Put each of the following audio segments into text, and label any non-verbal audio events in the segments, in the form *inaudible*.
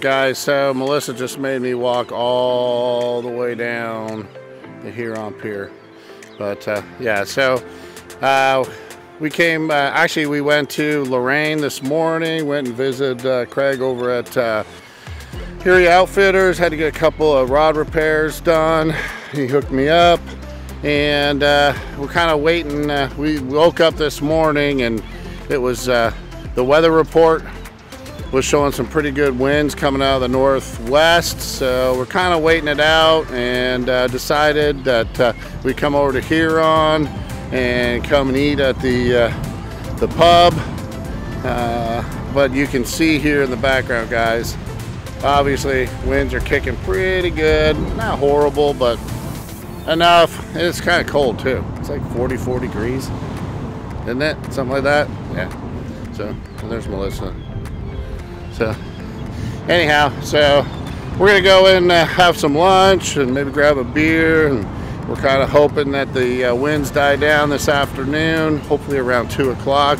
Guys? So Melissa just made me walk all the way down the Huron Pier. But uh, yeah, so uh, we came, uh, actually we went to Lorain this morning, went and visited uh, Craig over at uh, Erie Outfitters, had to get a couple of rod repairs done. He hooked me up and uh, we're kind of waiting. Uh, we woke up this morning and it was uh, the weather report was showing some pretty good winds coming out of the northwest. So we're kind of waiting it out and uh, decided that uh, we come over to Huron and come and eat at the, uh, the pub. Uh, but you can see here in the background, guys, obviously winds are kicking pretty good. Not horrible, but enough. It's kind of cold too. It's like 44 degrees, isn't it? Something like that. Yeah. So there's Melissa. So anyhow, so we're gonna go and uh, have some lunch and maybe grab a beer and we're kind of hoping that the uh, winds die down this afternoon, hopefully around two o'clock.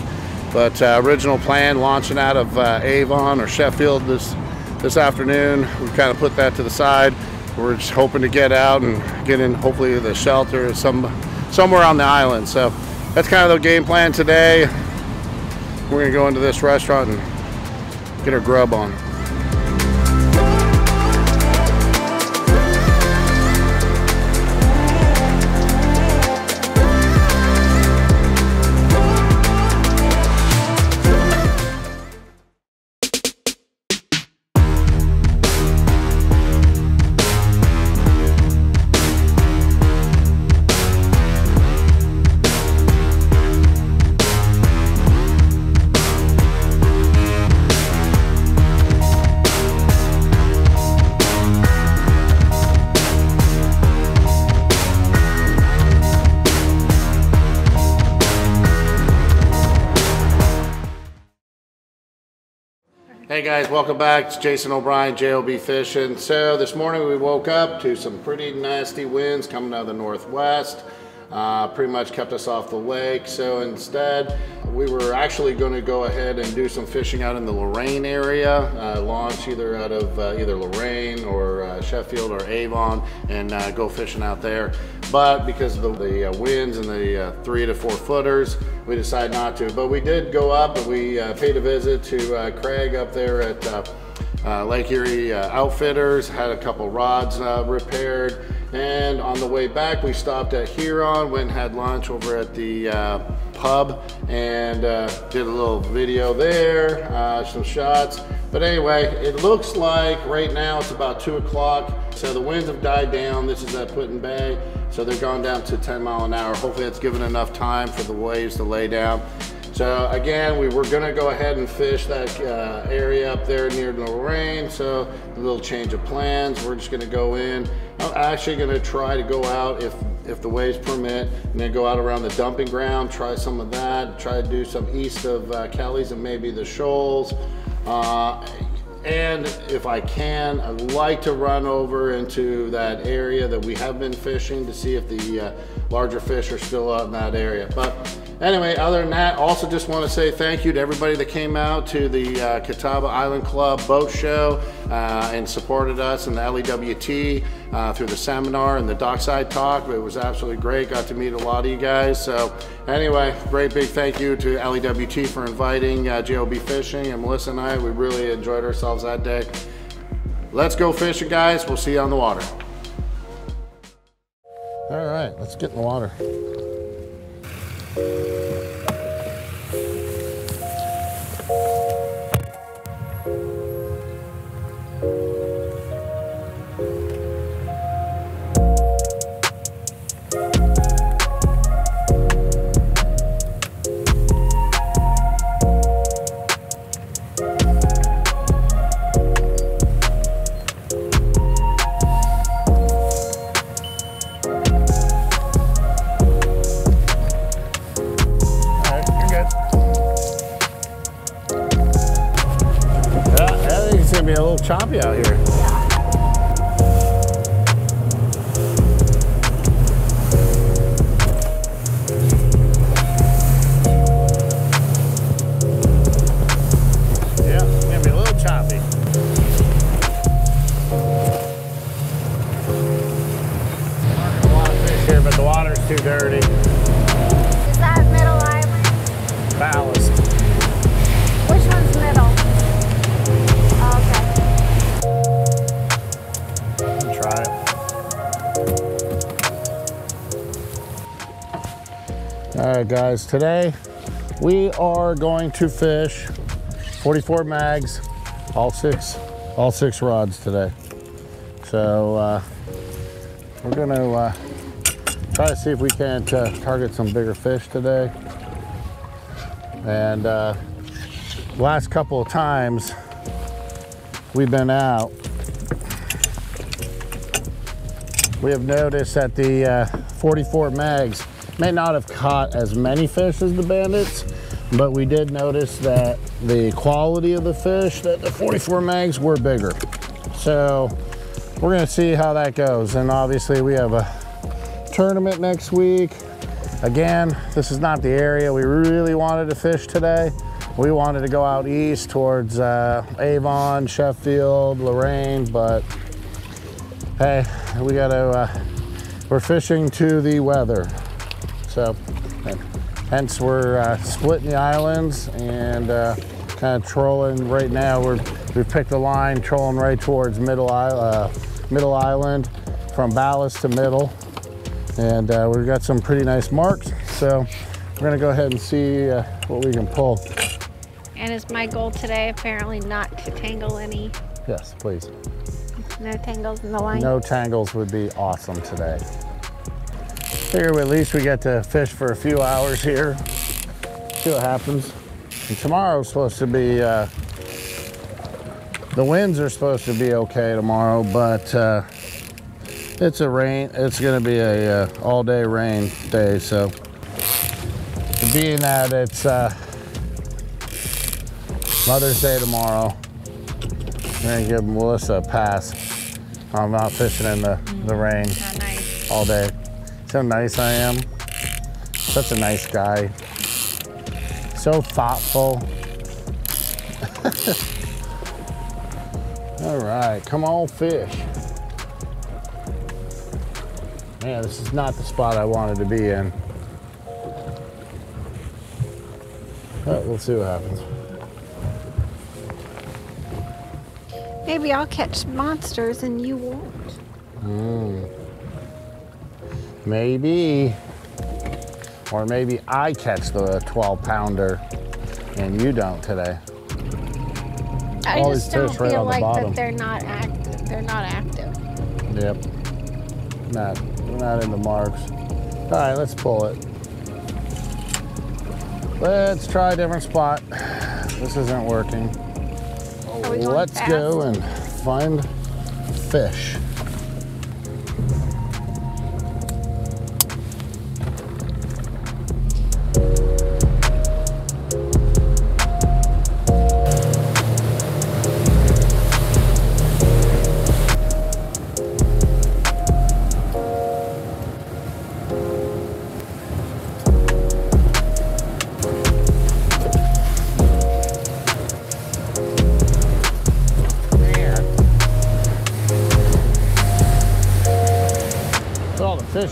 But uh, original plan launching out of uh, Avon or Sheffield this this afternoon. We kind of put that to the side. We're just hoping to get out and get in hopefully the shelter some somewhere on the island. So that's kind of the game plan today. We're gonna go into this restaurant and get our grub on. Guys, welcome back. It's Jason O'Brien, JOB Fishing. So this morning we woke up to some pretty nasty winds coming out of the northwest. Uh, pretty much kept us off the lake. So instead, we were actually going to go ahead and do some fishing out in the Lorain area, uh, launch either out of uh, either Lorain or uh, Sheffield or Avon and uh, go fishing out there. But because of the, the uh, winds and the three to four footers, we decided not to. But we did go up and we paid a visit to Craig up there at Lake Erie Outfitters, had a couple rods repaired. And on the way back, we stopped at Huron, went and had lunch over at the uh, pub and uh, did a little video there, uh, some shots. But anyway, it looks like right now it's about two o'clock. So the winds have died down. This is at Put-in-Bay. So they're going down to 10 mile an hour. Hopefully it's given enough time for the waves to lay down. So again, we were gonna go ahead and fish that uh, area up there near Lorain. So a little change of plans. We're just gonna go in. I'm actually gonna try to go out if if the waves permit, and then go out around the dumping ground, try some of that, try to do some east of uh, Kelly's and maybe the shoals. Uh, and if I can, I'd like to run over into that area that we have been fishing to see if the uh, larger fish are still out in that area. But anyway, other than that, also just want to say thank you to everybody that came out to the uh, Catawba Island Club boat show uh, and supported us in the LEWT uh, through the seminar and the dockside talk. It was absolutely great. Got to meet a lot of you guys. So anyway, great big thank you to LEWT for inviting uh, JOB Fishing and Melissa and I. We really enjoyed ourselves that day. Let's go fishing, guys. We'll see you on the water. All right, let's get in the water. Thank you. Choppy out here. Guys, today we are going to fish 44 mags, all six, all six rods today. So uh, we're gonna uh, try to see if we can't uh, target some bigger fish today. And uh, last couple of times we've been out, we have noticed that the uh, 44 mags may not have caught as many fish as the bandits, but we did notice that the quality of the fish that the 44 mags were bigger. So we're gonna see how that goes. And obviously we have a tournament next week. Again, this is not the area we really wanted to fish today. We wanted to go out east towards uh, Avon, Sheffield, Lorain, but hey, we gotta, uh, we're fishing to the weather. So hence we're uh, splitting the islands and uh, kind of trolling right now. We're, we've picked a line trolling right towards middle, uh, middle island from ballast to middle. And uh, we've got some pretty nice marks. So we're gonna go ahead and see uh, what we can pull. And is my goal today apparently not to tangle any, Yes, please. no tangles in the line? No tangles would be awesome today. Figure at least we get to fish for a few hours here. See what happens. And tomorrow's supposed to be, uh, the winds are supposed to be okay tomorrow, but uh, it's a rain, it's gonna be a uh, all day rain day, so. Being that it's uh, Mother's Day tomorrow, I'm gonna give Melissa a pass. I'm not fishing in the, the rain Oh, all day. How nice I am? Such a nice guy. So thoughtful. *laughs* all right, come on, fish. Man, this is not the spot I wanted to be in. But we'll see what happens. Maybe I'll catch monsters and you won't. Hmm. Maybe. Or maybe I catch the 12 pounder and you don't today. I All just don't right feel like that they're not active. They're not active. Yep. Not, not in the marks. All right, let's pull it. Let's try a different spot. This isn't working. Are we going Let's fast? go and find fish.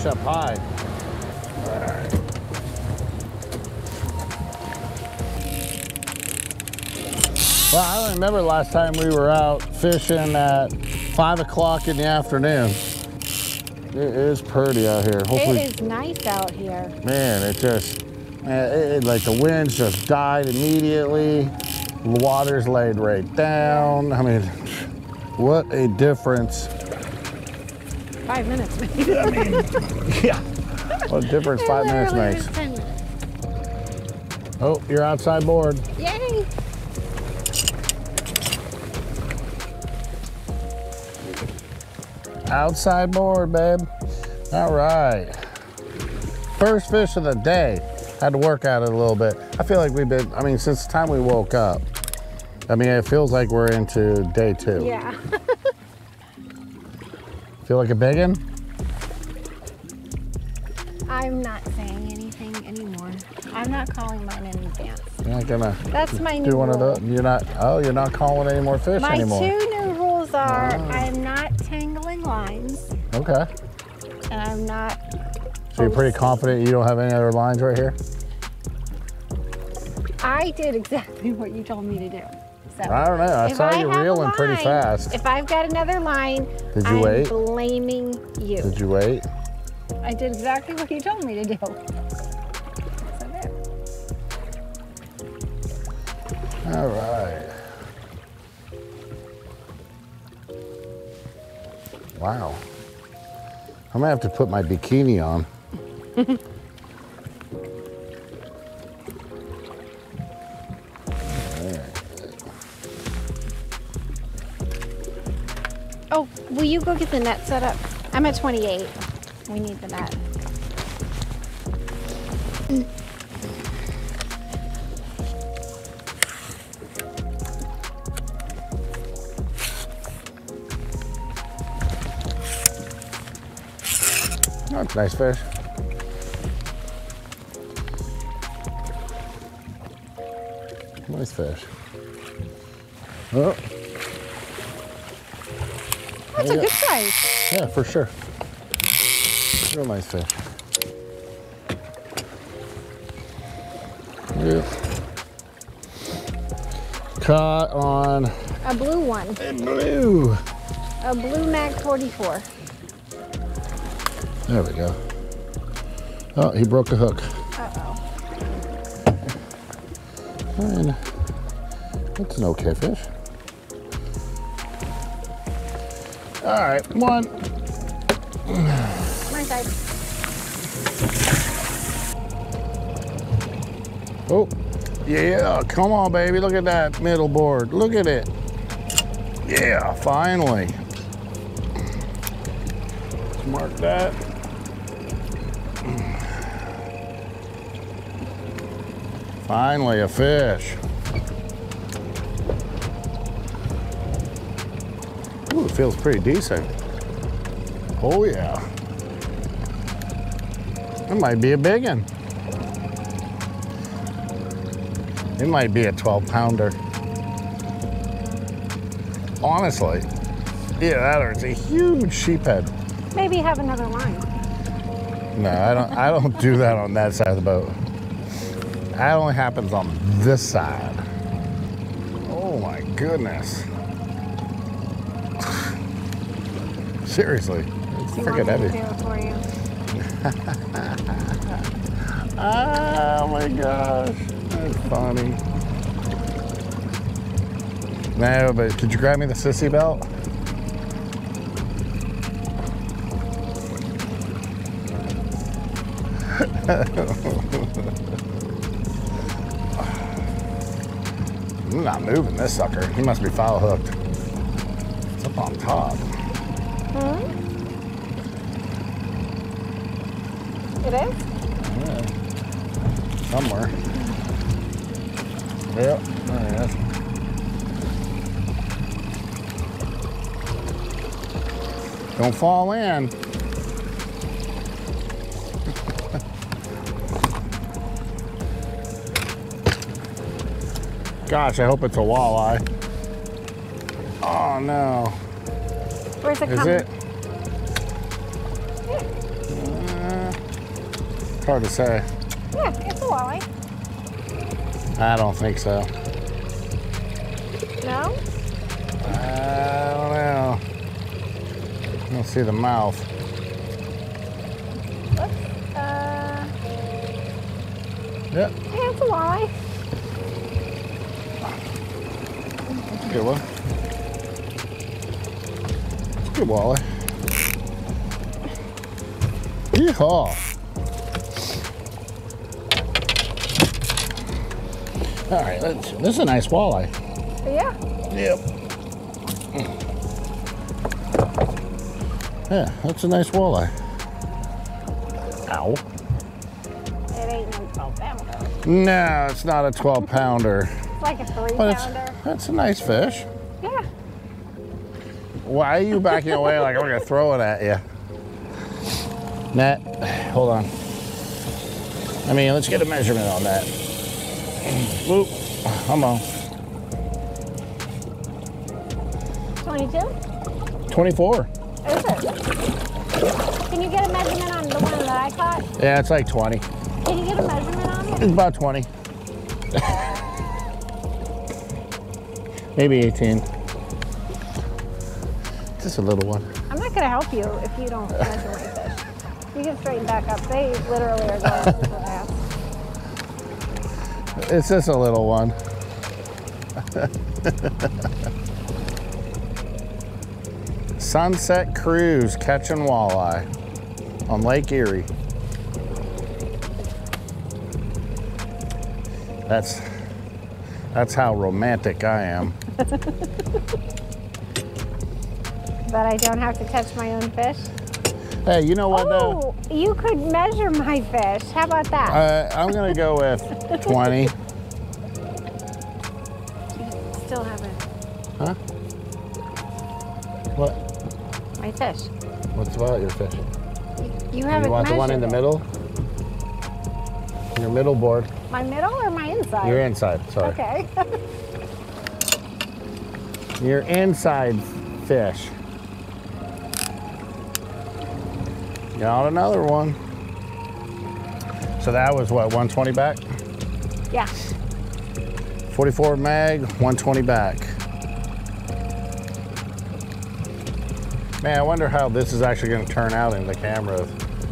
Up high. Well, I don't remember last time we were out fishing at five o'clock in the afternoon. It is pretty out here. Hopefully, It is nice out here. man, it just, man, it, it- like the winds just died immediately. The water's laid right down. I mean, *laughs* what a difference. Five minutes, maybe. *laughs* Yeah. What difference five minutes makes. 10 minutes. Oh, you're outside board. Yay! Outside board, babe. All right. First fish of the day. Had to work at it a little bit. I feel like we've been, I mean, since the time we woke up, I mean, it feels like we're into day two. Yeah. *laughs* Feel like a big one? I'm not saying anything anymore. I'm not calling mine in advance. You're not gonna That's my do new one of those. You're not, oh, you're not calling any more fish My anymore. two new rules are Oh. I'm not tangling lines Okay. and I'm not. So you're pretty confident you don't have any other lines right here? I did exactly *laughs* what you told me to do. So I don't know. I if saw you have a reeling pretty line- fast. If I've got another line, Did you I'm wait? blaming you. Did you wait? I did exactly what you told me to do. *laughs* So there. All right. Wow. I'm gonna have to put my bikini on. *laughs* Oh, will you go get the net set up? I'm at 28. We need the net. Oh, nice fish. Nice fish. Oh, That's Yeah. a good size. yeah, for sure. Real nice fish. Yeah. Caught on A blue one. a blue. A blue Mag 44. There we go. Oh, he broke the hook. Uh-oh. Fine. That's an okay fish. All right, one. My side. Oh, yeah, come on, baby. Look at that middle board. Look at it. Yeah, finally. Let's mark that. Finally, a fish. Feels pretty decent. Oh, yeah. It might be a big one. It might be a 12 pounder. Honestly. Yeah, that or it's a huge sheephead. Maybe have another line. No, I don't I don't do that on that side of the boat. That only happens on this side. Oh my goodness. Seriously. It's You freaking want me to heavy. do it for you? *laughs* Oh my gosh. That's funny. No, but could you grab me the sissy belt? *laughs* I'm not moving this sucker. He must be foul hooked. It's up on top. Hmm? It is? Somewhere. Yep, there it is. Don't fall in. *laughs* Gosh, I hope it's a walleye. Oh no. Where's it Is coming? it? Uh, it's hard to say. Yeah, it's a walleye. I don't think so. No? I don't know. I don't see the mouth. Let's, uh, Yep, yeah, it's a walleye. good one. Good walleye. Yeehaw! All right, let's, this is a nice walleye. Yeah. Yep. Yeah, that's a nice walleye. Ow. It ain't no 12 pounder. No, it's not a 12 pounder. It's like a three But it's, that's a nice fish. Why are you backing away like I'm gonna throw it at you? Matt, hold on. I mean, let's get a measurement on that. Whoop, come on. 22? 24. Is it? Can you get a measurement on the one that I caught? Yeah, it's like 20. Can you get a measurement on it? It's about 20. *laughs* Maybe 18. A little one. I'm not gonna help you if you don't measure my fish. You can straighten back up. They literally are going super fast. It's just a little one. Sunset Cruise catching walleye on Lake Erie. That's that's how romantic I am. *laughs* But I don't have to touch my own fish. Hey, you know what though? Oh, you could measure my fish. How about that? Uh, I'm gonna go with 20. Still haven't. Huh? What? My fish. What's about your fish? You haven't You want the one in the middle? Your middle board. My middle or my inside? Your inside, sorry. Okay. *laughs* Your inside fish. Got another one. So that was what, 120 back? yeah. 44 mag, 120 back. Man, I wonder how this is actually going to turn out in the camera.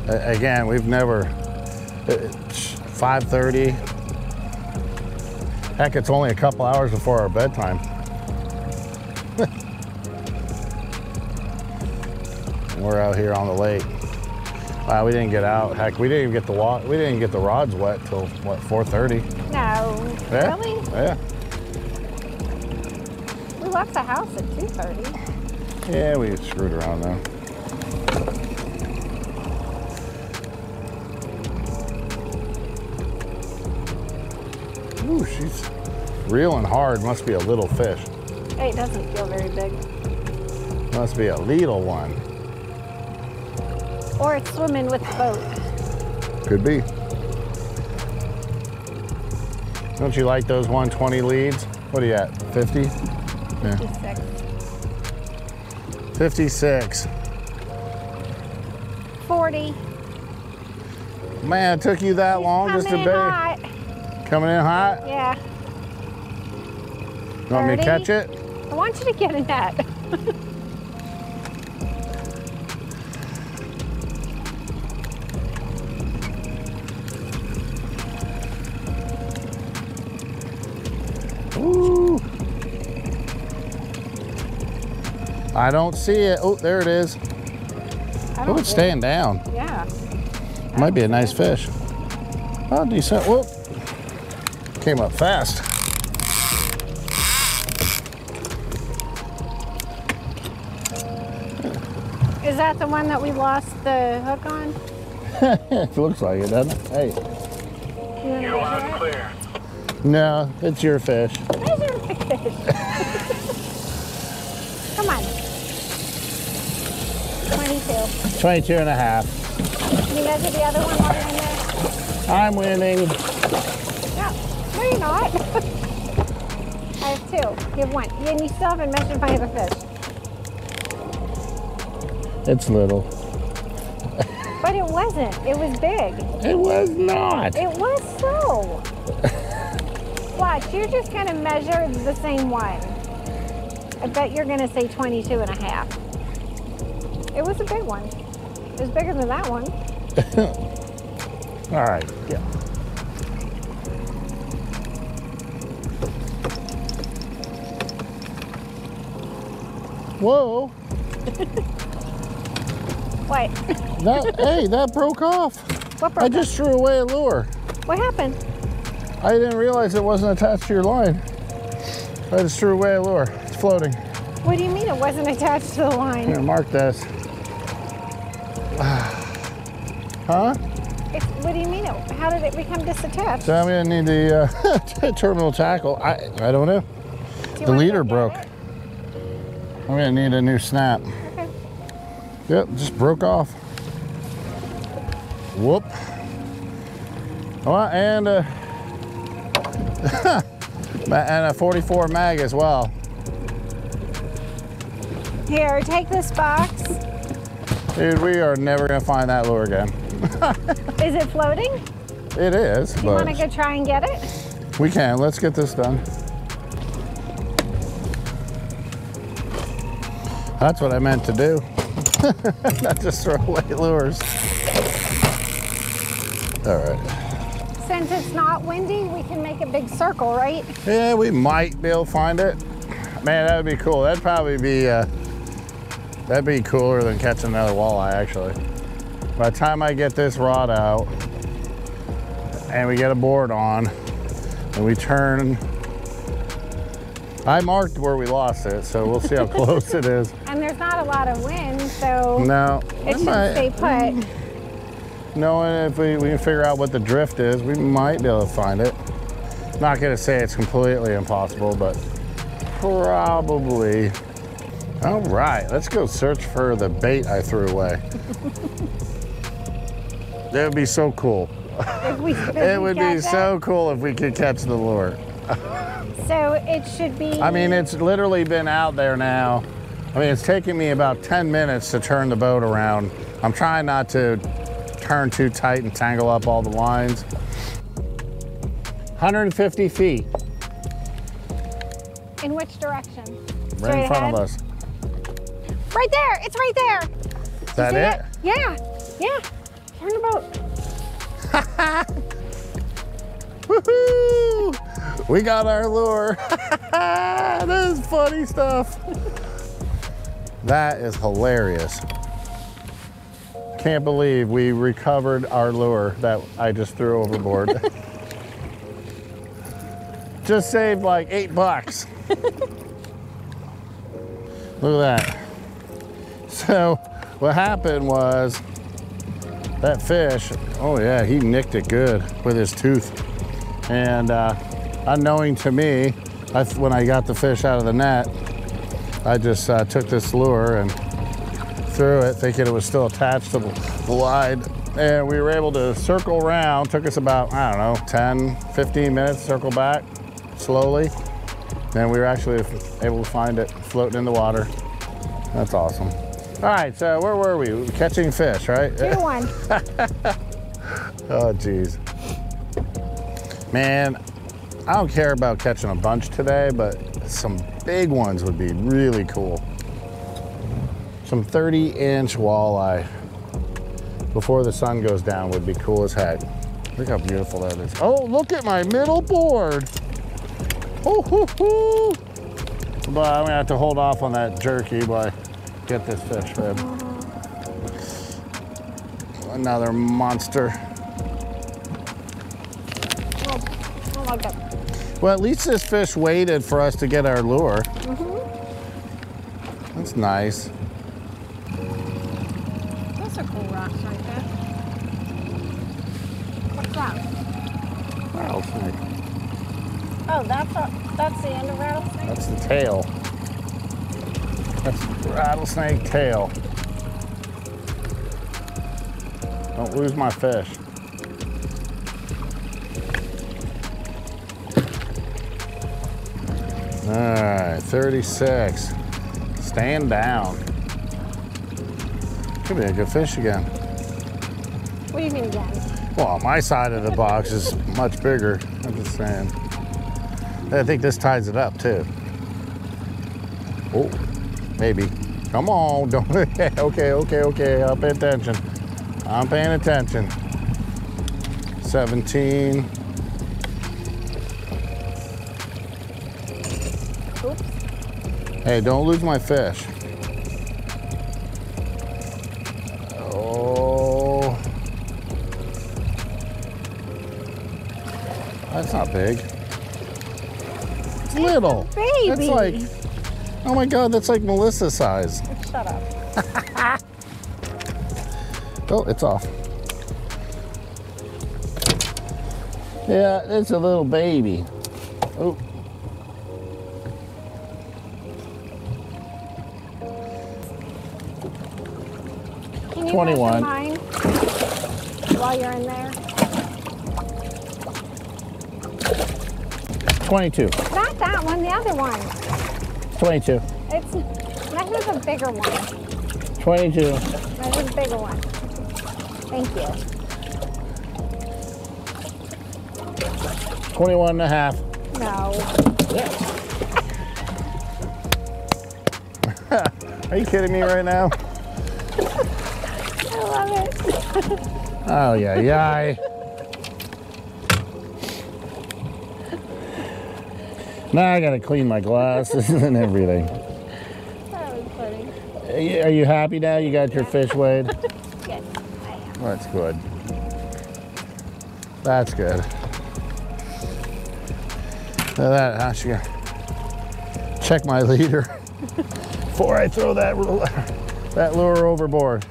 A- Again, we've never. Uh, it's 5:30. Heck, it's only a couple hours before our bedtime. *laughs* We're out here on the lake. Wow, we didn't get out. Heck, we didn't even get the wa- we didn't even get the rods wet till what 4:30. No. Yeah. Really? Yeah. We left the house at 2.30. Yeah, we screwed around though. Ooh, she's reeling hard. Must be a little fish. Hey, it doesn't feel very big. Must be a little one. Or it's swimming with the boat. Could be. Don't you like those 120 leads? What are you at? 50? Yeah. 56. 56. 40. Man, it took you that long just to Coming in bait. hot. Coming in hot? Yeah. You want me to catch it? I want you to get a net. *laughs* I don't see it. Oh, there it is. Oh, it's think- staying down. Yeah. Might be a nice fish. Oh, decent. Whoop. Came up fast. Is that the one that we lost the hook on? *laughs* it looks like it, doesn't it? Hey. You wanna are clear. No, it's your fish. it? Measure my fish. Come on. 22. 22 and a half. Can you measure the other one while you're in there? I'm winning. No. No, you're not. *laughs* I have two. You have one. And you still haven't measured my other fish. It's little. But it wasn't. It was big. It was not. It was so. Watch, you're just gonna measure the same one. I bet you're gonna say 22 and a half. It was a big one. It was bigger than that one. All right. Yeah. Whoa. *laughs* What? That hey, that broke off. What broke I just threw away a lure. What happened? I didn't realize it wasn't attached to your line. I just threw away a lure. It's floating. What do you mean it wasn't attached to the line? Here, mark this. Huh? It's, what do you mean? It, how did it become disattached? So I'm gonna need the uh, *laughs* terminal tackle. I I don't know. Do The leader broke. it? I'm gonna need a new snap. Okay. Yep, just broke off. Whoop. Well, and *laughs* a, and a 44 mag as well. Here, take this box. Dude, we are never gonna find that lure again. *laughs* Is it floating? It is, Do you want to go try and get it? We can. Let's get this done. That's what I meant to do. *laughs* Not just throw away lures. All right. Since it's not windy, we can make a big circle, right? Yeah, we might be able to find it. Man, that would be cool. That'd probably be uh, that'd be cooler than catching another walleye, actually. By the time I get this rod out and we get a board on and we turn, I marked where we lost it, so we'll see how *laughs* close it is. And there's not a lot of wind, so No, it should might- stay put. knowing if we, we can figure out what the drift is, we might be able to find it. Not gonna say it's completely impossible, but probably. All right, let's go search for the bait I threw away. *laughs* that would be so cool. It would be so cool if we *laughs* could catch the lure. So it should be. I mean, it's literally been out there now. I mean, it's taking me about 10 minutes to turn the boat around. I'm trying not to turn too tight and tangle up all the lines. 150 feet in which direction? right Straight in front ahead? of us. Right there. It's right there. Is that See it? Yeah. Yeah. Turn the boat. *laughs* Woohoo! We got our lure. *laughs* this is funny stuff. That is hilarious. Can't believe we recovered our lure that I just threw overboard. *laughs* just saved like eight bucks. Look at that. So what happened was that fish, oh yeah, he nicked it good with his tooth. And uh, unknowing to me, I, when I got the fish out of the net, I just uh, took this lure and threw it thinking it was still attached to the line. And we were able to circle around, took us about, I don't know, 10, 15 minutes, circle back slowly. Then we were actually able to find it floating in the water. That's awesome. All right, so where were we? Catching fish, right? Two *laughs* one. Oh, geez. Man, I don't care about catching a bunch today, but some big ones would be really cool. Some 30 inch walleye before the sun goes down would be cool as heck. Look how beautiful that is. Oh, look at my middle board. Oh, hoo, hoo. But I'm gonna have to hold off on that jerky I get this fish rib. Another monster. Oh, oh my God. Well, at least this fish waited for us to get our lure. Mm-hmm. That's nice. Those are cool rocks right there. What's that? Rattlesnake. Oh, that's a, that's the end of rattlesnake. That's the tail. That's rattlesnake tail. Don't lose my fish. All right, 36. Stand down. Could be a good fish again. What do you mean again? Well, my side of the box is much bigger. I'm just saying. I think this ties it up too. Oh, maybe. Come on, *laughs* don't. okay, okay, okay. I'll pay attention. I'm paying attention. 17. Oops. Hey, don't lose my fish. Oh. That's not big. It's little. baby. It's like, oh my God, that's like Melissa size. Shut up. *laughs* Oh, it's off. Yeah, it's a little baby. Oh. Can you 21. mine while you're in there? 22. Not that one, the other one. 22. It's measure a bigger one. 22. Measure the bigger one. Thank you. 21 and a half. No. Yeah. *laughs* Are you kidding me right now? *laughs* I love it. Oh, yeah, yeah. Now I gotta clean my glasses *laughs* and everything. That was funny. Are you- happy now? You got your fish weighed? *laughs* Yes, I am. That's good. That's good. Look at that. I should check my leader *laughs* before I throw that that lure overboard.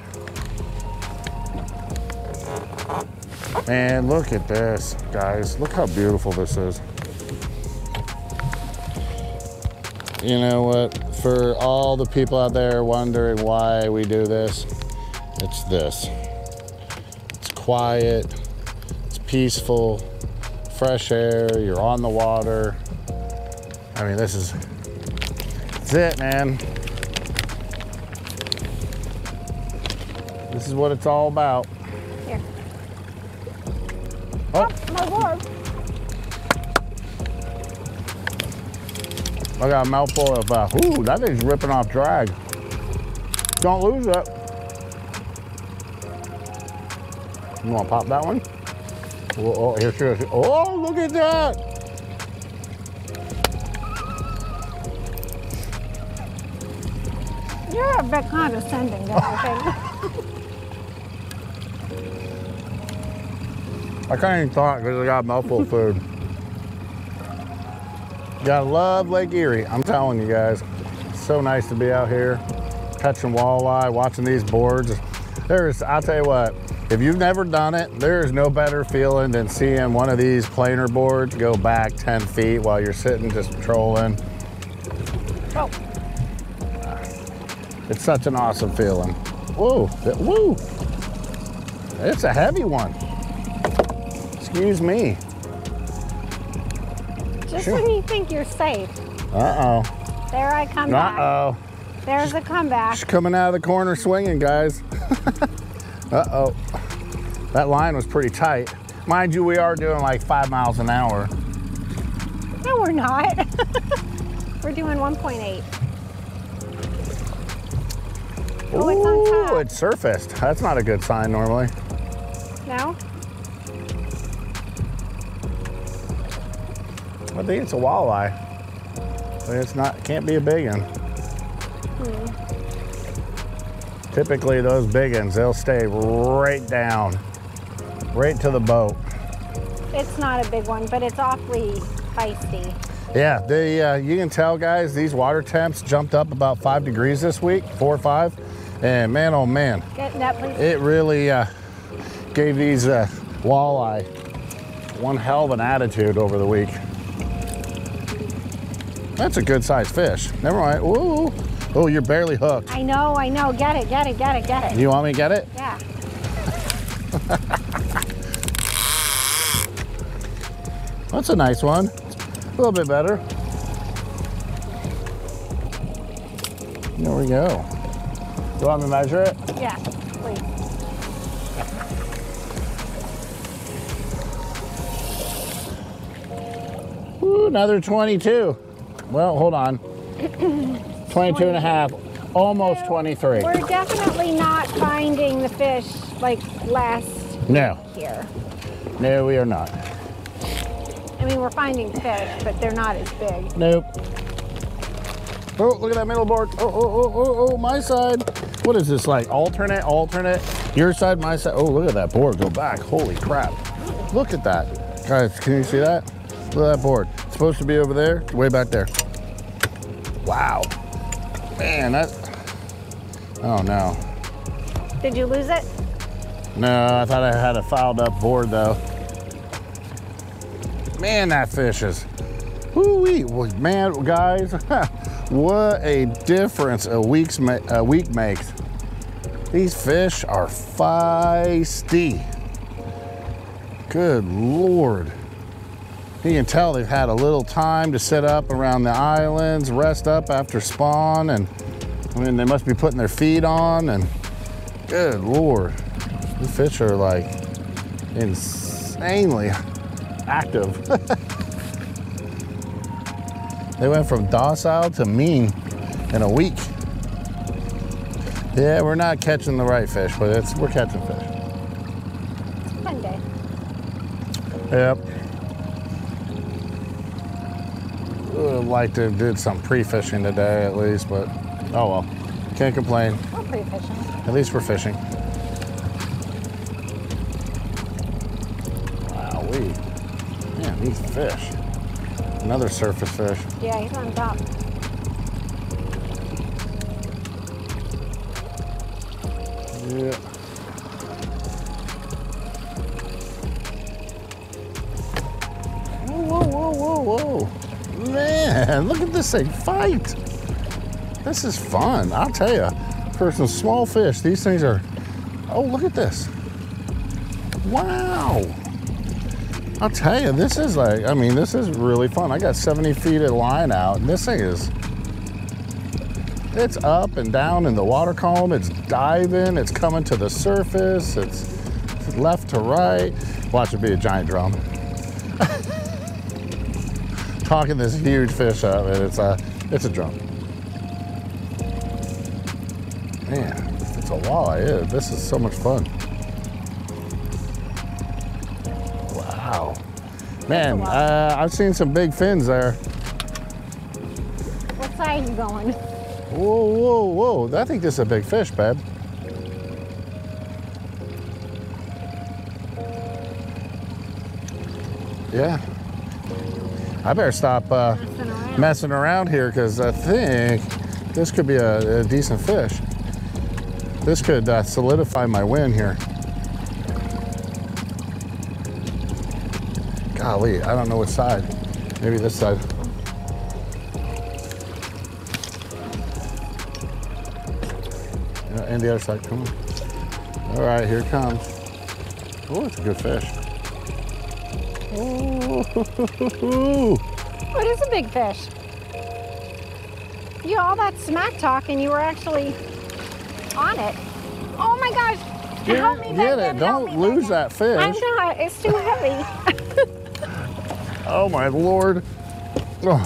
Man, look at this, guys. Look how beautiful this is. You know what? For all the people out there wondering why we do this, it's this. It's quiet, it's peaceful, fresh air, you're on the water. I mean, this is, it's it, man. This is what it's all about. I got a mouthful of, uh, ooh, that thing's ripping off drag. Don't lose it. You want to pop that one? Oh, oh, here she is. Oh, look at that. You're a bit condescending, don't you think? *laughs* *laughs* I can't even talk because I got a mouthful of food. Gotta love Lake Erie. I'm telling you guys, it's so nice to be out here catching walleye, watching these boards. There's, I'll tell you what, if you've never done it, there is no better feeling than seeing one of these planer boards go back 10 feet while you're sitting just trolling. Oh, It's such an awesome feeling. Whoa, woo. It's a heavy one. Excuse me. Just Sure. when you think you're safe, Uh-oh. there I come back. Uh-oh. There's a comeback. She's coming out of the corner swinging, guys. *laughs* Uh-oh. That line was pretty tight. Mind you, we are doing like five miles an hour. No, we're not. *laughs* we're doing 1.8. Oh, it's on top. it's surfaced. That's not a good sign normally. I think it's a walleye. But it's not, can't be a big one. Typically those big ones, they'll stay right down, right to the boat. It's not a big one, but it's awfully feisty. Yeah, they, uh, you can tell, guys, these water temps jumped up about five degrees this week, four or five. And man, oh man, that, it really uh, gave these uh, walleye one hell of an attitude over the week. That's a good sized fish. Never mind. Ooh. Oh, you're barely hooked. I know, I know. Get it, get it, get it, get it. You want me to get it? Yeah. *laughs* That's a nice one. A little bit better. There we go. You want me to measure it? Yeah, please. Ooh, another 22. Well, hold on. *coughs* 22 and a half, almost 23. We're definitely not finding the fish like last No, year. no, we are not. I mean, we're finding fish, but they're not as big. Nope. Oh, look at that middle board. Oh, oh, oh, oh, oh, my side. What is this like? Alternate, alternate. Your side, my side. Oh, look at that board go back. Holy crap. Look at that. Guys, can you see that? Look at that board. It's supposed to be over there, way back there. Wow. Man, that. Oh, no. Did you lose it? No, I thought I had a filed up board though. Man, that fish is. Woo-wee. Man, guys, *laughs* what a difference a week's ma- a week makes. These fish are feisty. Good lord. You can tell they've had a little time to set up around the islands, rest up after spawn, and I mean, they must be putting their feet on, and good lord. The fish are like insanely active. *laughs* they went from docile to mean in a week. Yeah, we're not catching the right fish, but it's we're catching fish. It's a Fun day. Yep. Would liked to have did some pre-fishing today at least, but oh well. Can't complain. We're pretty fishing. At least we're fishing. Wow, we. Man, these fish. Another surface fish. Yeah, he's on top. Yeah. Thing fight. This is fun, I'll tell you. For some small fish, these things are. Oh, look at this. Wow. I'll tell you, this is like, I mean, this is really fun. I got 70 feet of line out, and this thing is it's up and down in the water column. It's diving. It's coming to the surface. It's left to right. Watch it be a giant drum. Talking this huge fish up, and it's a it's a drum. Man, it's a walleye. This is so much fun. Wow, man, uh, I've seen some big fins there. What side are you going? Whoa, whoa, whoa. I think this is a big fish, babe. Yeah. I better stop uh, Messing around. messing around here because I think this could be a, a decent fish. This could uh, solidify my win here. Golly, I don't know which side. Maybe this side. And the other side, come on. All right, here it comes. Oh, it's a good fish. Oh, What is a big fish? You all that smack talk and you were actually on it. Oh my gosh. Get help me, get it. Don't lose that fish. I'm not. It's too heavy. Oh my lord. Oh.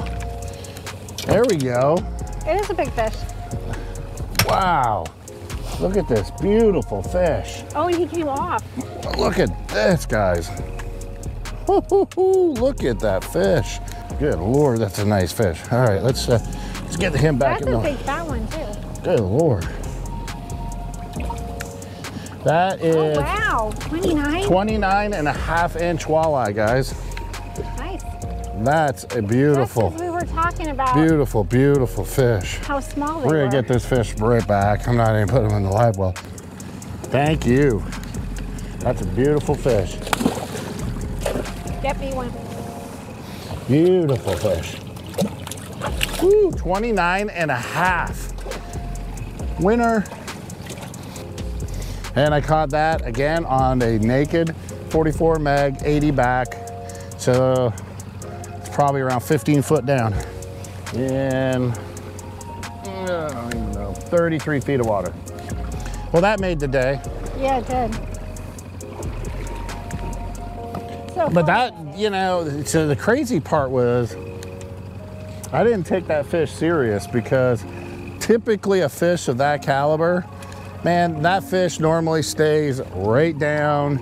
There we go. it is a big fish. Wow. Look at this beautiful fish. Oh, and he came off. Look at this, guys. Look at that fish. Good lord, that's a nice fish. All right, let's uh, let's get him back That's in a the. big fat one too. Good lord. That is Oh wow, 29. 29 and a half inch walleye, guys. Nice. That's a beautiful, as we were talking about beautiful, beautiful fish. how small they We're were. gonna get this fish right back. I'm not even putting him in the live well. Thank you. That's a beautiful fish. Get me one. Beautiful fish. Woo, 29 and a half. Winner. And I caught that again on a naked 44 meg, 80 back. So it's probably around 15 foot down. And uh, I don't even know, 33 feet of water. Well, that made the day. Yeah, it did. So But that, you know, so the crazy part was I didn't take that fish serious because typically a fish of that caliber, man, that fish normally stays right down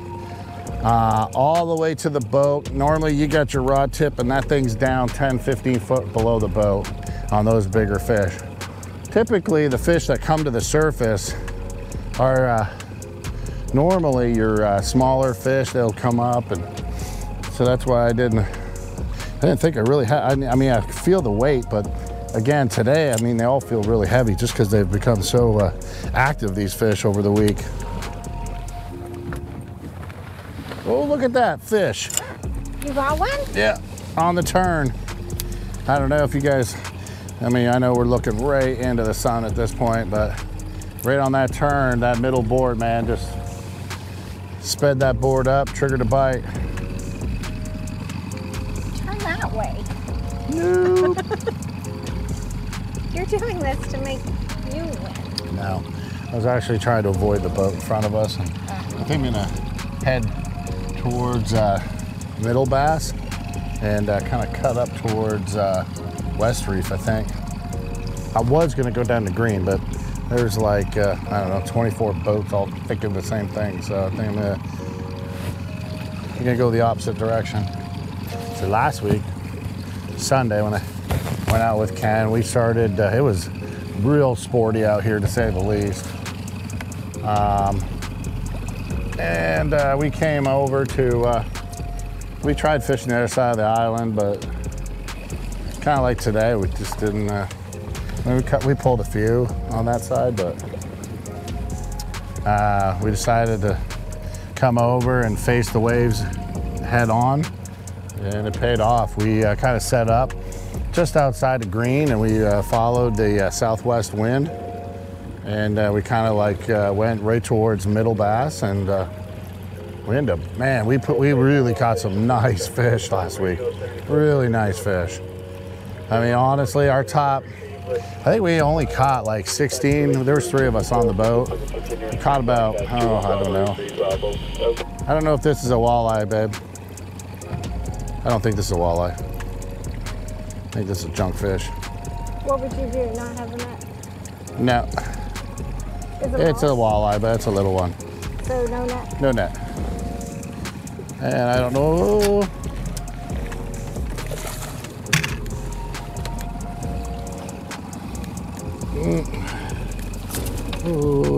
uh, all the way to the boat. Normally you got your rod tip and that thing's down 10, 15 foot below the boat on those bigger fish. Typically the fish that come to the surface are uh, normally your uh, smaller fish. They'll come up and so that's why I didn't. I didn't think I really had. I mean- I mean, I feel the weight, but again, today, I mean, they all feel really heavy just because they've become so uh, active. These fish over the week. Oh, look at that fish! you got one? Yeah, on the turn. I don't know if you guys. I mean, I know we're looking right into the sun at this point, but right on that turn, that middle board, man, just sped that board up, triggered a bite. Turn that way. Nope. *laughs* You're doing this to make you win. No, I was actually trying to avoid the boat in front of us. And I think I'm gonna head towards uh, middle bass and uh, kind of cut up towards uh, West Reef, I think. I was gonna go down to Green, but there's like, uh, I don't know, 24 boats all thinking the same thing. So I think I'm gonna, I'm gonna go the opposite direction. So last week, Sunday, when I went out with Ken, we started, uh, it was real sporty out here to say the least. Um, and uh, we came over to, uh, we tried fishing the other side of the island, but kind of like today, we just didn't, uh, we, cut, we pulled a few on that side, but uh, we decided to come over and face the waves head on, and it paid off. We uh, kind of set up just outside of Green, and we uh, followed the uh, southwest wind, and uh, we kind of like uh, went right towards Middle Bass, and we ended up, man, we put we really caught some nice *laughs* fish last week, really nice fish. I mean, honestly, our top I think we only caught like 16. There was three of us on the boat. We caught about, oh, I don't know. I don't know if this is a walleye, babe. I don't think this is a walleye. I think this is a junk fish. What would you do? Not have a net? No, it it's a walleye? walleye, but it's a little one. So no net. No net. And I don't know. Mm. Ooh.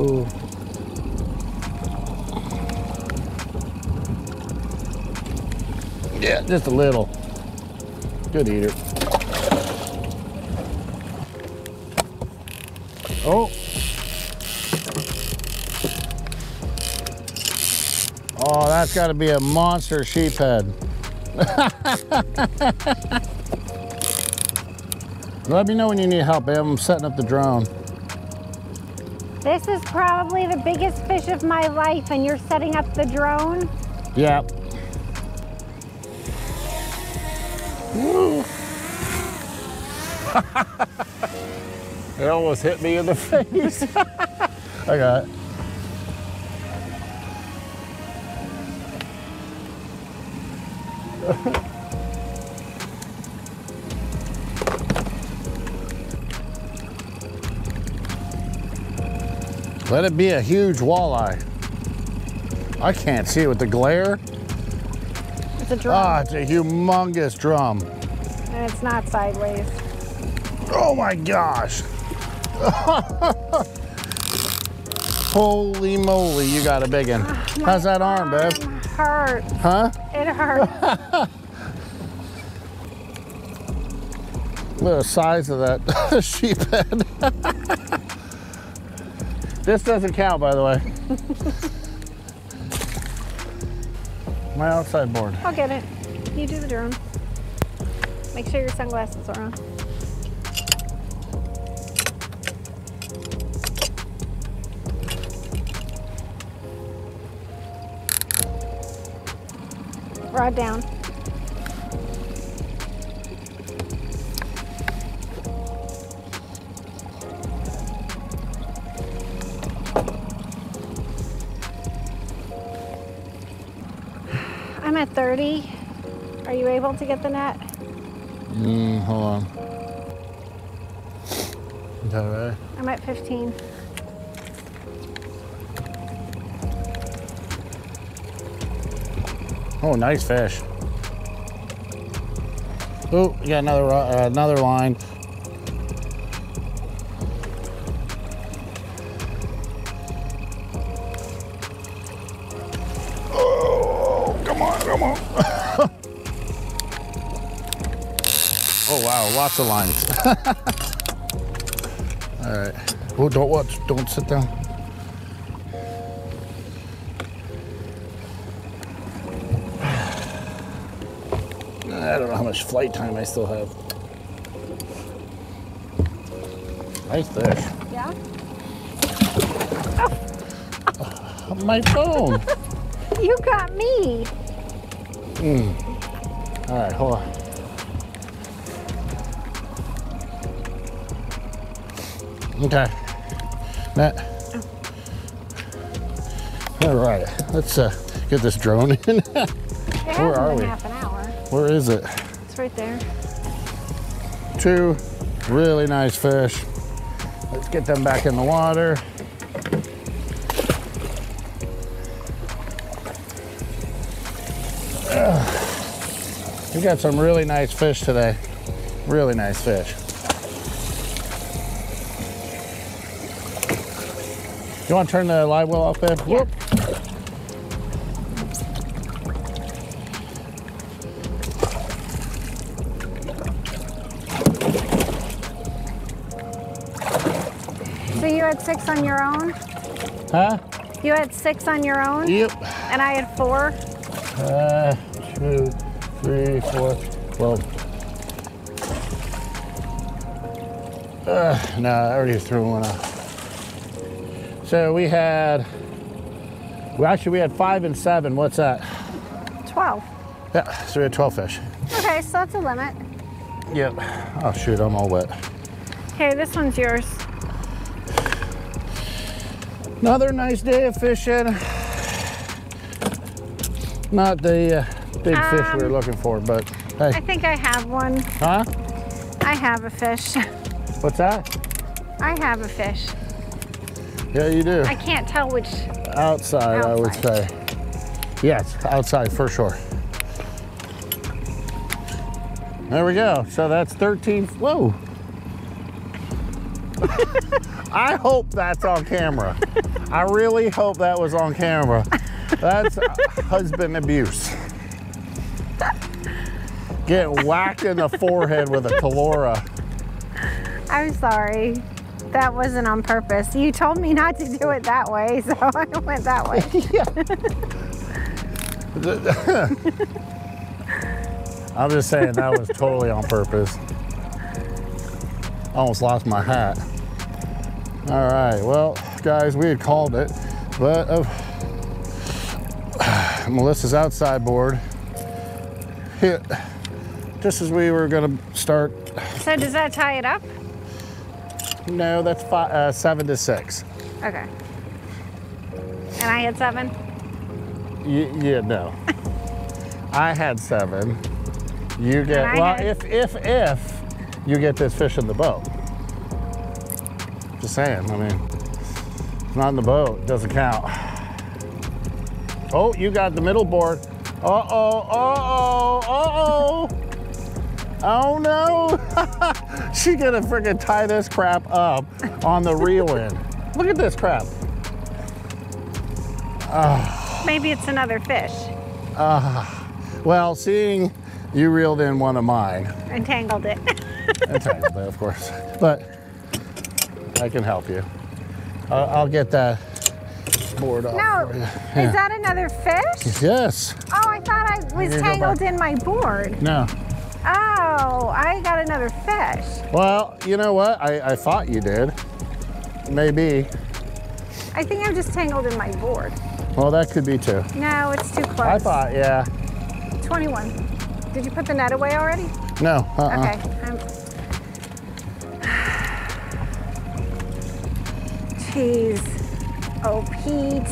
Just a little. Good eater. Oh. Oh, that's got to be a monster sheephead. *laughs* Let me know when you need help, babe. I'm setting up the drone. This is probably the biggest fish of my life, and you're setting up the drone. Yeah. It almost hit me in the *laughs* face. I got it. *laughs* Let it be a huge walleye. I can't see it with the glare. It's a drone, Ah, it's a humongous drum. and it's not sideways. Oh my gosh. *laughs* Holy moly, you got a big one. How's that arm, babe? Arm hurts. Huh? It hurts. *laughs* Look at the size of that *laughs* sheep head. this doesn't count, by the way. My outside board. I'll get it. You do the drone. Make sure your sunglasses are on. Rod down. At 30. Are you able to get the net? Mm, hold on. Is that right? I'm at 15. Oh, nice fish. Oh, you got another uh, another line. Lots of lines. *laughs* All right. Oh, don't watch. Don't sit down. I don't know how much flight time I still have. Nice fish. Yeah? My phone. *laughs* You got me. Mm. All right, hold on. Okay. Matt. All right, let's uh, get this drone in. *laughs* Where are we? half an hour. Where is it? It's right there. Two really nice fish. Let's get them back in the water. We got some really nice fish today. Really nice fish. You want to turn the live well off, babe? Yeah. Whoop. So you had six on your own? Huh? You had six on your own? Yep. And I had four? Uh, two, three, four. Well, uh, no, I already threw one out. So we had, well, actually, we had five and seven. What's that? 12. Yeah, so we had 12 fish. Okay, so that's a limit. Yep. Oh, shoot, I'm all wet. Okay, this one's yours. Another nice day of fishing. Not the uh, big fish we were Um, looking for, but hey. I think I have one. huh? I have a fish. *laughs* What's that? I have a fish. Yeah, you do. I can't tell which. Outside, I would Outside. say. Yes, outside for sure. There we go. So that's 13. Whoa. *laughs* I hope that's on camera. I really hope that was on camera. That's husband abuse. Get whacked in the forehead with a calora. I'm sorry. That wasn't on purpose. You told me not to do it that way, so *laughs* I went that way. *laughs* *laughs* I'm just saying that was totally on purpose. Almost lost my hat. All right, well, guys, we had called it, but uh, *sighs* Melissa's outside board hit just as we were gonna start. So does that tie it up? No, that's five, uh, seven to six. Okay. And I had seven? Y- yeah, no. *laughs* I had seven. You get well had- if if if you get this fish in the boat. Just saying. I mean, it's not in the boat. It doesn't count. Oh, you got the middle board. Uh oh. Uh oh. Uh oh. Oh no! *laughs* she gonna freaking tie this crap up on the reel in. *laughs* Look at this crap. Maybe it's another fish. Ah. Well, seeing you reeled in one of mine, Entangled it. *laughs* entangled it, of course, but I can help you. I'll, I'll get that board off no. you. Is that another fish? Yes. Oh, I thought I was tangled in my board. No. Ah. Oh, I got another fish. Well, you know what? I, I thought you did. Maybe. I think I'm just tangled in my board. Well, that could be too. No, it's too close. I thought, yeah. 21. Did you put the net away already? No. Uh-uh. Okay. I'm... *sighs* Jeez. Oh, Pete.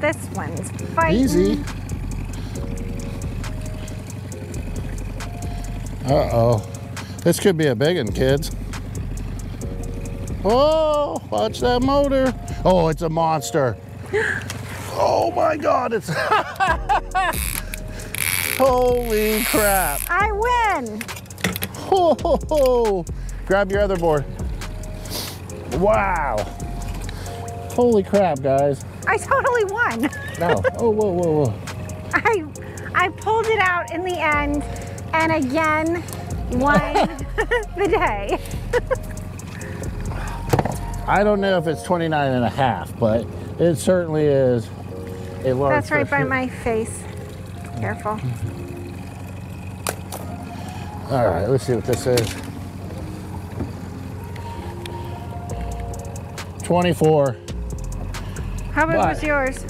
This one's fighting. Easy. Uh-oh. This could be a big one, kids. Oh, watch that motor. Oh, it's a monster. Oh my God, it's... *laughs* Holy crap. I win. Ho, ho, ho. Grab your other board. Wow. Holy crap, guys. I totally won. No. Oh, whoa, whoa, whoa. *laughs* I I pulled it out in the end and again won *laughs* the day. I don't know if it's 29 and a half, but it certainly is a large That's right by my face. Careful. All right, let's see what this is. 24. How about was yours?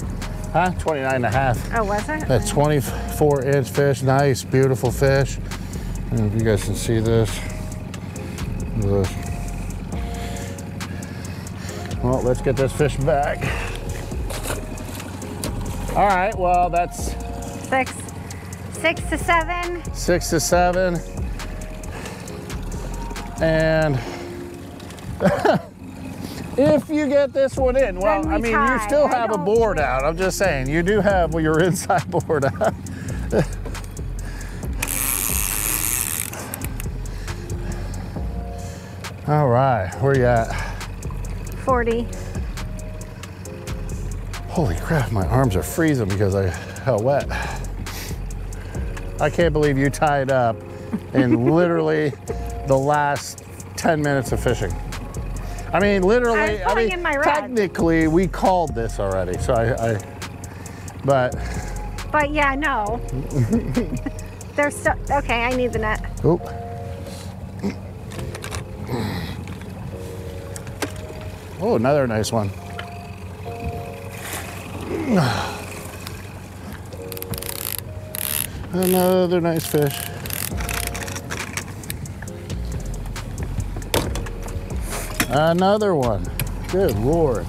Huh? 29 and a half. Oh, was it? That's 20 four inch fish, nice, beautiful fish. I don't know if you guys can see this. Well, let's get this fish back. All right, well, that's... Six, six to seven. Six to seven. And *laughs* if you get this one in, well, we I mean, tie. you still have a board out. I'm just saying, you do have your *laughs* inside board out. *laughs* All right, where you at? 40. Holy crap, my arms are freezing because I how wet. I can't believe you tied up in *laughs* literally the last 10 minutes of fishing. I mean, literally, I I mean, in my rod. technically, we called this already. So I, I but, But yeah, no. *laughs* There's still, okay, I need the net. oop. Oh, another nice one. Another nice fish. Another one. Good lord.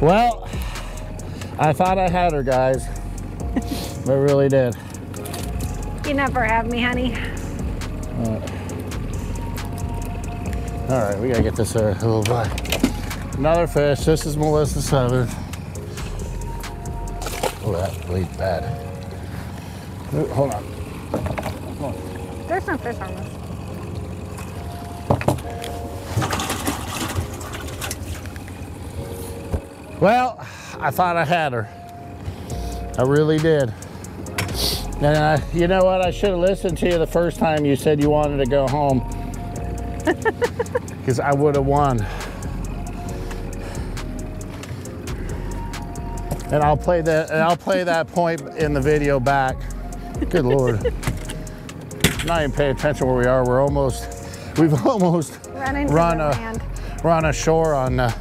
Well, I thought I had her, guys. I really did. You never have me, honey. All right, we gotta get this uh, little by. Another fish. This is Melissa Seven. Oh, that bleeds bad. Ooh, hold on. There's some fish on this. Well, I thought I had her. I really did. And I, you know what? I should have listened to you the first time you said you wanted to go home. *laughs* Because I would have won. And I'll play that. And I'll play that point in the video back. Good lord. *laughs* Not even pay attention where we are. We're almost. We've *laughs* almost Run run a land. run ashore on uh,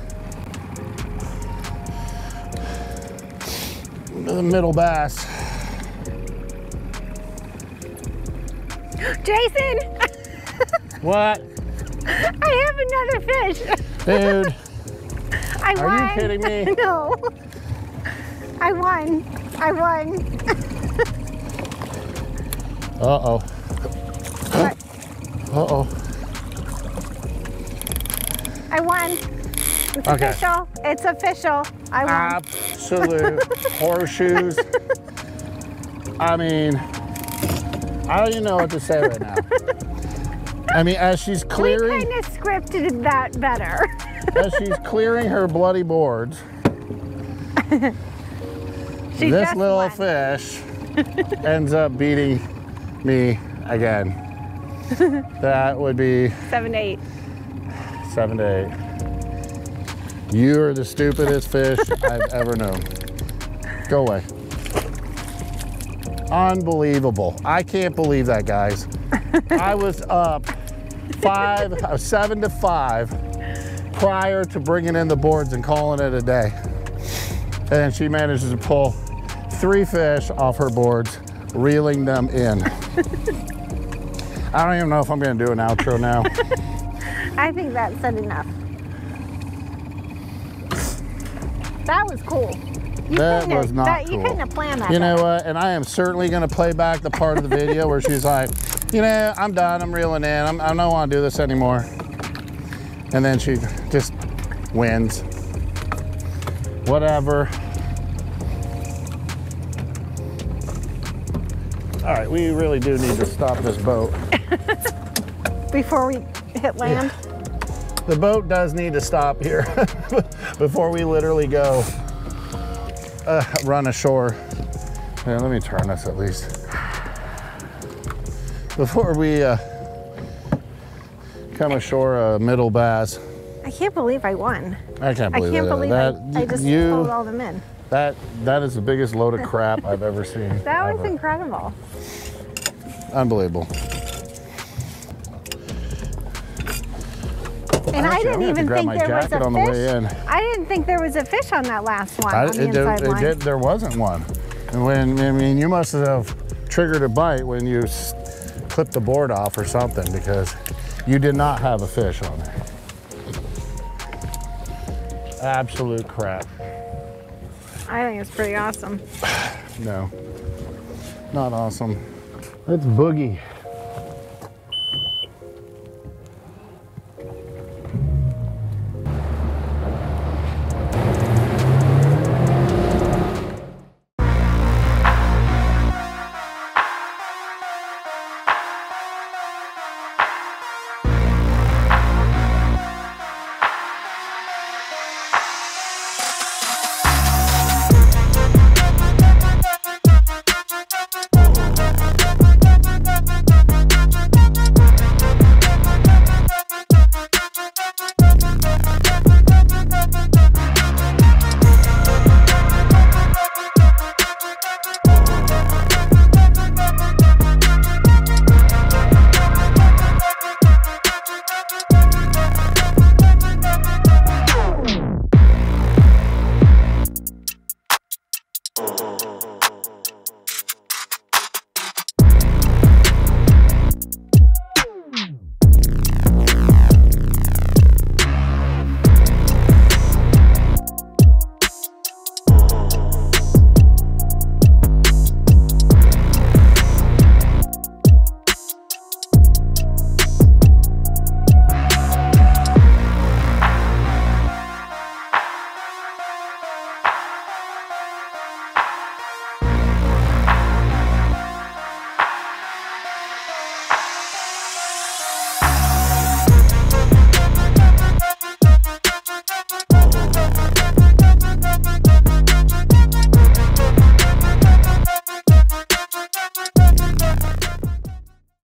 the middle bass. Jason, What, I have another fish. dude? *laughs* I Are you won. kidding me? *laughs* no. I won. I won. Uh oh. Uh oh. I won. It's Okay. official. It's official. I won. Absolute horseshoes. I mean, I don't even know what to say right now. I mean, as she's clearing. we kind of scripted that better. as she's clearing her bloody boards, *laughs* she this little won. fish *laughs* ends up beating me again. *laughs* that would be Seven to eight. seven to eight. You are the stupidest fish I've ever known. Go away. Unbelievable. I can't believe that, guys. I was up five, uh, seven to five prior to bringing in the boards and calling it a day. And she manages to pull three fish off her boards, reeling them in. I don't even know if I'm gonna do an outro now. *laughs* I think that's said enough. That was cool. You That couldn't have- was not that, You couldn't have planned that. You know what? And I am certainly going to play back the part of the video where she's like, you know, I'm done. I'm reeling in. I'm, I don't want to do this anymore. And then she just wins. Whatever. All right, we really do need to stop this boat. *laughs* Before we hit land. The boat does need to stop here *laughs* before we literally go uh, run ashore. Yeah, let me turn this at least. Before we uh, come ashore uh, middle bass. I can't believe I won. I can't I believe can't that. believe that I, I just you, pulled all them in. that that is the biggest load of crap I've ever seen. *laughs* That was ever. incredible. unbelievable. And I I'm didn't gonna have to even think my there was a on the way fish. in. I didn't think there was a fish on that last one I, on the it, it did, there wasn't one. And when I mean, you must have triggered a bite when you clipped the board off or something because you did not have a fish on there. Absolute crap. I think it's pretty awesome. *sighs* No, not awesome. It's boogie.